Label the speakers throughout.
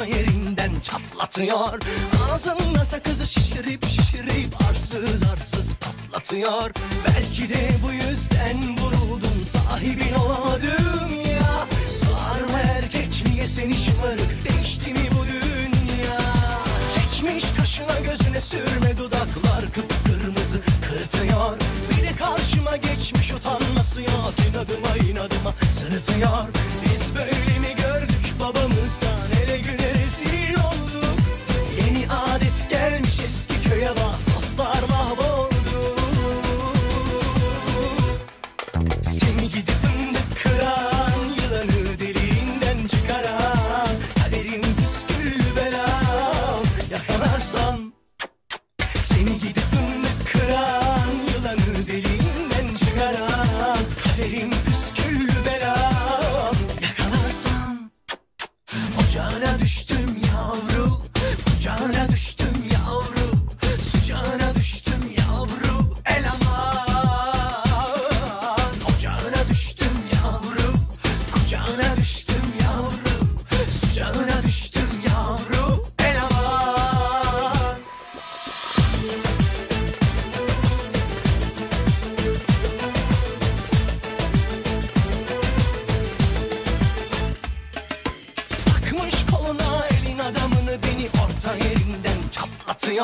Speaker 1: olsa yerinden çatlatıyor. Ağzında sakızı şişirip şişirip arsız arsız patlatıyor. Belki de bu yüzden vuruldum sahibin olamadım ya. Sar mı erkek niye seni şımarık değişti mi bu dünya? Çekmiş kaşına gözüne sürme dudaklar kıpkırmızı kırtıyor. Bir de karşıma geçmiş utanması yok inadıma inadıma sırıtıyor. Biz böyle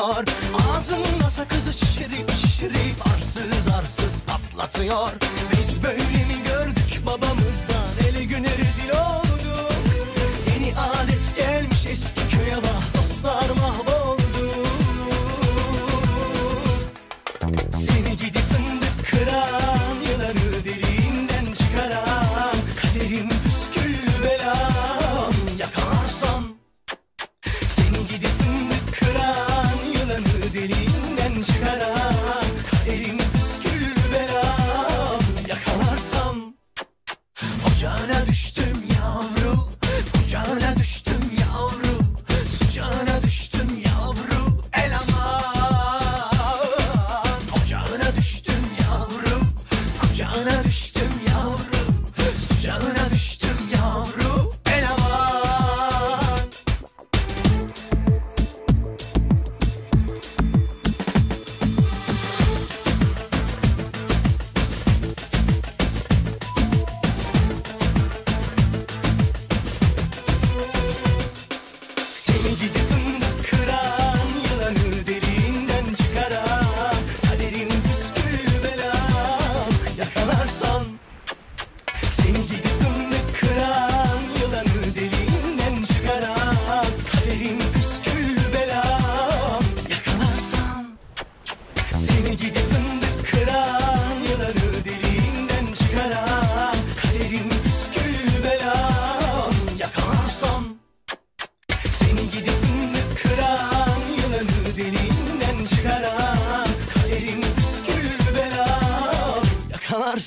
Speaker 1: patlatıyor Ağzımda sakızı şişirip şişirip arsız arsız patlatıyor. Biz böyle mi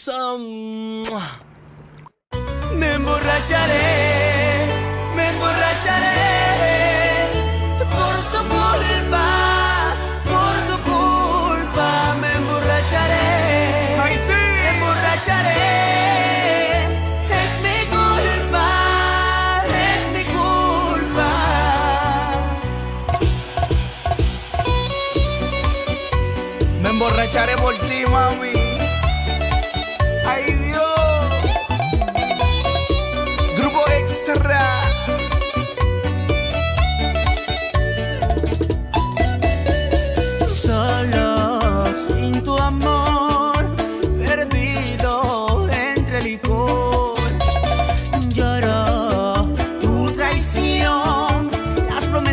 Speaker 1: Mm, me emborracharé, me emborracharé por tu culpa, por tu culpa me emborracharé. ¡Ay, sí! Me emborracharé. Es mi culpa, es mi culpa.
Speaker 2: Me emborracharé por ti, mami.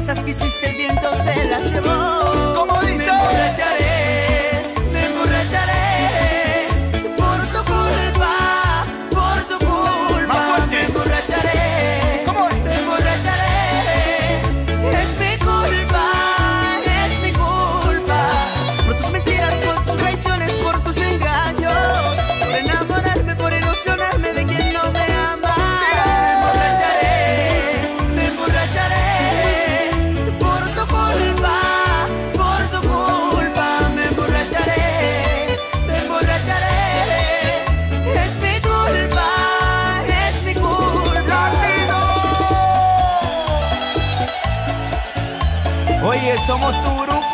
Speaker 1: esas que si el viento se las llevó.
Speaker 3: Oi, somos
Speaker 2: Turu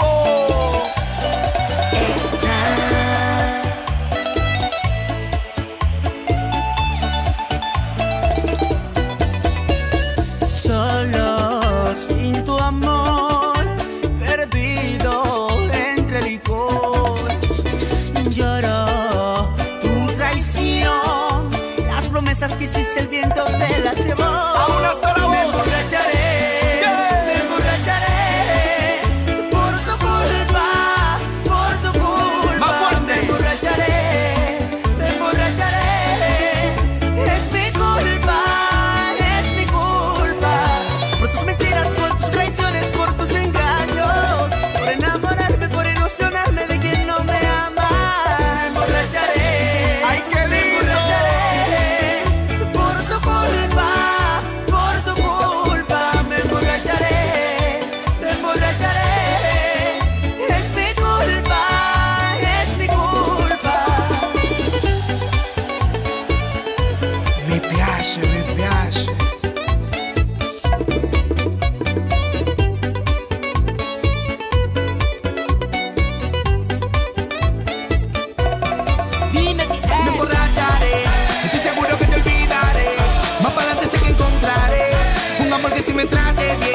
Speaker 2: si me trates bien.